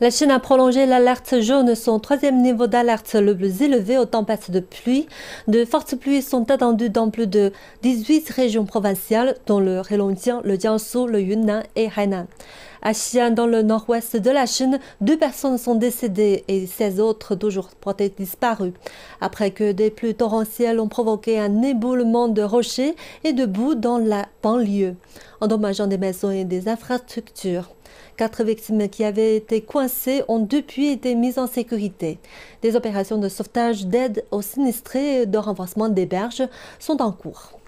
La Chine a prolongé l'alerte jaune, son troisième niveau d'alerte le plus élevé aux tempêtes de pluie. De fortes pluies sont attendues dans plus de 18 régions provinciales, dont le Heilongjiang, le Jiangsu, le Yunnan et Hainan. À Xi'an, dans le nord-ouest de la Chine, deux personnes sont décédées et 16 autres toujours portées disparues. Après que des pluies torrentielles ont provoqué un éboulement de rochers et de boue dans la banlieue, endommageant des maisons et des infrastructures. Quatre victimes qui avaient été coincées ont depuis été mises en sécurité. Des opérations de sauvetage, d'aide aux sinistrés et de renforcement des berges sont en cours.